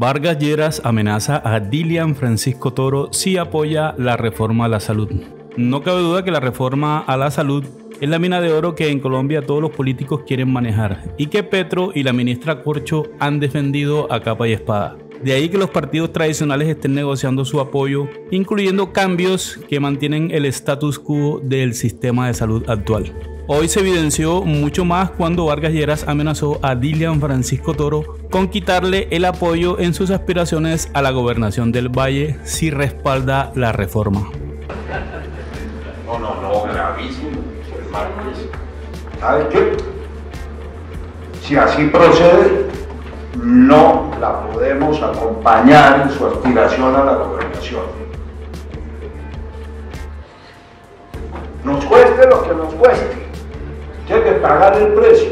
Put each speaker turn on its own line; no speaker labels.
Vargas Lleras amenaza a Dilian Francisco Toro si apoya la reforma a la salud. No cabe duda que la reforma a la salud es la mina de oro que en Colombia todos los políticos quieren manejar y que Petro y la ministra Corcho han defendido a capa y espada. De ahí que los partidos tradicionales estén negociando su apoyo, incluyendo cambios que mantienen el status quo del sistema de salud actual. Hoy se evidenció mucho más cuando Vargas Lleras amenazó a Dilian Francisco Toro con quitarle el apoyo en sus aspiraciones a la gobernación del Valle si respalda la reforma.
No, no, no, gravísimo, ¿Sabe qué? Si así procede, no la podemos acompañar en su aspiración a la gobernación. Nos cueste lo que nos cueste, tiene que pagar el precio.